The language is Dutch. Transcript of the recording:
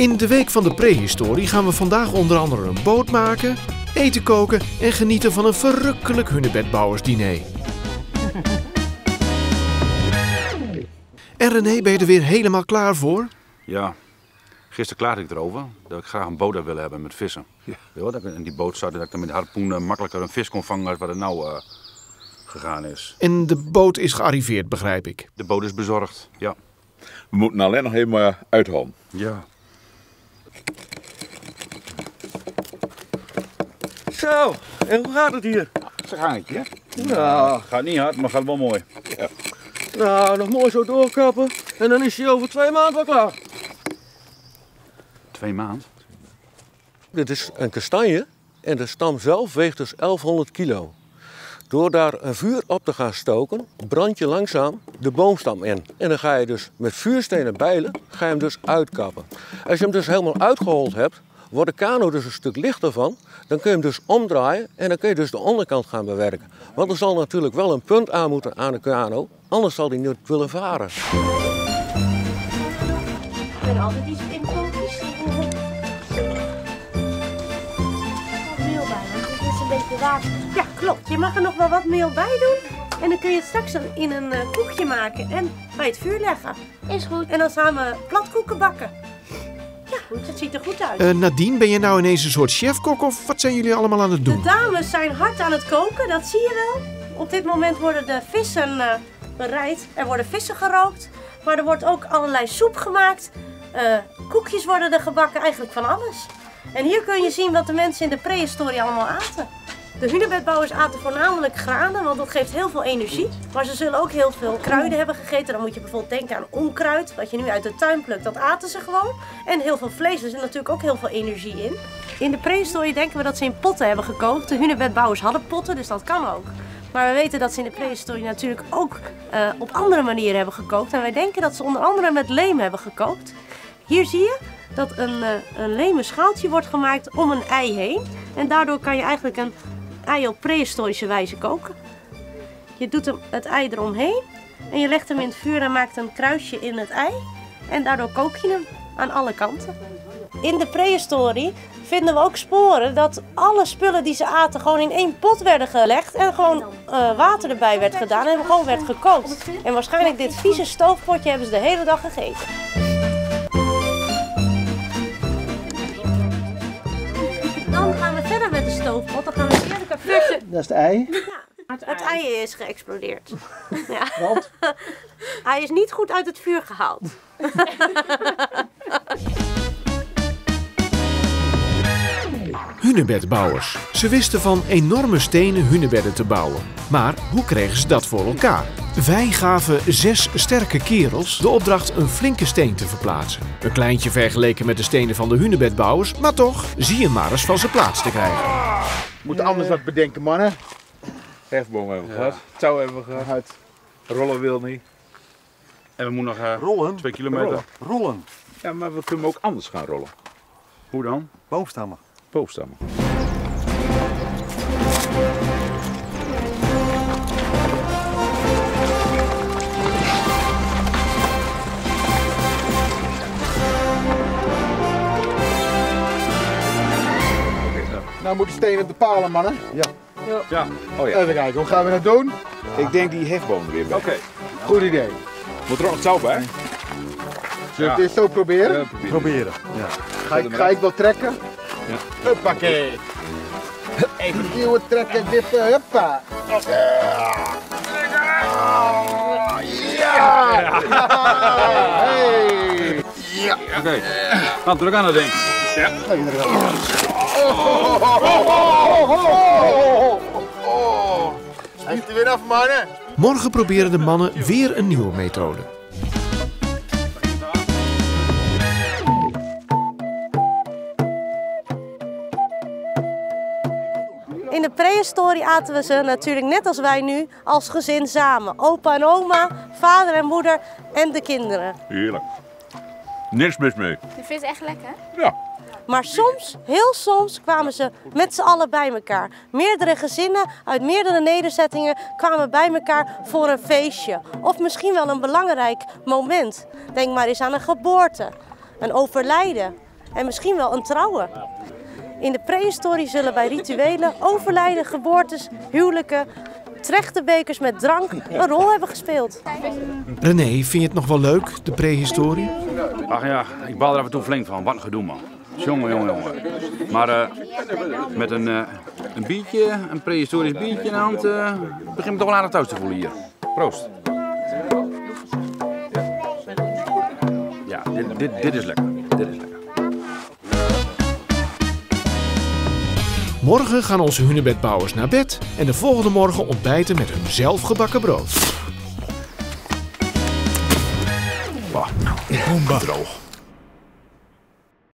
In de week van de prehistorie gaan we vandaag onder andere een boot maken, eten koken en genieten van een verrukkelijk hunebedbouwersdiner. En René, ben je er weer helemaal klaar voor? Ja, gisteren klaagde ik erover dat ik graag een boot heb willen hebben met vissen. Ja. dat ik in die boot zat dat ik dan met de harpoen eh, makkelijker een vis kon vangen als wat er nou eh, gegaan is. En de boot is gearriveerd, begrijp ik. De boot is bezorgd, ja. We moeten alleen nog even uithalen. Ja. Zo, en hoe gaat het hier? Zo ga ik, hè? Ja, Gaat niet hard, maar gaat wel mooi. nou, nog mooi zo doorkappen en dan is hij over twee maanden wel klaar. Twee maanden. Dit is een kastanje en de stam zelf weegt dus 1100 kilo. Door daar een vuur op te gaan stoken, brand je langzaam de boomstam in. En dan ga je dus met vuurstenen bijlen, ga je hem dus uitkappen. Als je hem dus helemaal uitgehold hebt, wordt de kano dus een stuk lichter van. Dan kun je hem dus omdraaien en dan kun je dus de onderkant gaan bewerken. Want er zal natuurlijk wel een punt aan moeten aan de kano, anders zal die niet willen varen. Ik ben altijd iets in Ja, klopt. Je mag er nog wel wat meel bij doen. En dan kun je het straks dan in een eh, koekje maken en bij het vuur leggen. Is goed. En dan samen platkoeken bakken. Ja, goed. Het ziet er goed uit. Eh, Nadine, ben je nou ineens een soort chefkok of wat zijn jullie allemaal aan het De doen? dames zijn hard aan het koken, dat zie je wel. Op dit moment worden de vissen eh, bereid. Er worden vissen gerookt. Maar er wordt ook allerlei soep gemaakt. Eh, koekjes worden er gebakken, eigenlijk van alles. En hier kun je zien wat de mensen in de prehistorie allemaal aten. De hunebedbouwers aten voornamelijk granen, want dat geeft heel veel energie. Maar ze zullen ook heel veel kruiden hebben gegeten. Dan moet je bijvoorbeeld denken aan onkruid, wat je nu uit de tuin plukt. Dat aten ze gewoon. En heel veel vlees, er zit natuurlijk ook heel veel energie in. In de prehistorie denken we dat ze in potten hebben gekookt. De hunebedbouwers hadden potten, dus dat kan ook. Maar we weten dat ze in de prehistorie natuurlijk ook eh, op andere manieren hebben gekookt. En wij denken dat ze onder andere met leem hebben gekookt. Hier zie je dat een, eh, een schaaltje wordt gemaakt om een ei heen. En daardoor kan je eigenlijk een ei op prehistorische wijze koken. Je doet hem, het ei eromheen en je legt hem in het vuur en maakt een kruisje in het ei. En daardoor kook je hem aan alle kanten. In de prehistorie vinden we ook sporen dat alle spullen die ze aten gewoon in één pot werden gelegd en gewoon eh, water erbij werd gedaan en gewoon werd gekookt. En waarschijnlijk dit vieze stoofpotje hebben ze de hele dag gegeten. Dan gaan we verder met de stoofpot. Dan gaan Dat is het ei. Het ei is geëxplodeerd. Ja. Want? Hij is niet goed uit het vuur gehaald. Hunebedbouwers. Ze wisten van enorme stenen hunebedden te bouwen. Maar hoe kregen ze dat voor elkaar? Wij gaven zes sterke kerels de opdracht een flinke steen te verplaatsen. Een kleintje vergeleken met de stenen van de hunebedbouwers, maar toch, zie je maar eens van zijn plaats te krijgen. Moet anders wat bedenken, mannen. Hefboom hebben we gehad. Touw hebben we gehad. Rollen wil niet. En we moeten nog eh, Rollen? twee kilometer. Rollen. Rollen. Ja, maar we kunnen ook anders gaan rollen. Hoe dan? Boomstammen. Boomstammen. Nou moet de steen op de palen, mannen. Ja. Oh ja. Even kijken, hoe gaan we dat doen? Ik denk die hefboom er weer bij. Oké. Goed idee. Moet er nog een touw bij? Zullen we het eens zo proberen? Ja. Proberen. Ja. Ga ik, ga ik wel trekken? Ja. Huppakee. Even duwen, trekken, wippen, huppa. Ja! Hey! Ja! Oké. Nou, druk aan het ding. Hij is er weer af, mannen. Morgen proberen de mannen weer een nieuwe methode. In de prehistorie aten we ze natuurlijk net als wij nu als gezin samen. Opa en oma, vader en moeder en de kinderen. Heerlijk. Niks mis mee. Je vindt het echt lekker? Ja. Maar soms, heel soms, kwamen ze met z'n allen bij elkaar. Meerdere gezinnen uit meerdere nederzettingen kwamen bij elkaar voor een feestje. Of misschien wel een belangrijk moment. Denk maar eens aan een geboorte, een overlijden. en misschien wel een trouwen. In de prehistorie zullen bij rituelen, overlijden, geboortes, huwelijken, trechtebekers met drank een rol hebben gespeeld. René, vind je het nog wel leuk, de prehistorie? Ach ja, ik baal er af en toe flink van. Wat een gedoe, man. Jongen, jongen, jongen. Maar eh, met een, eh, een biertje, een prehistorisch biertje in de hand, begin me toch wel aardig thuis te voelen hier. Proost. Ja, dit, dit, dit is lekker. Dit is lekker. Morgen gaan onze hunebedbouwers naar bed en de volgende morgen ontbijten met hun zelfgebakken brood. Droog.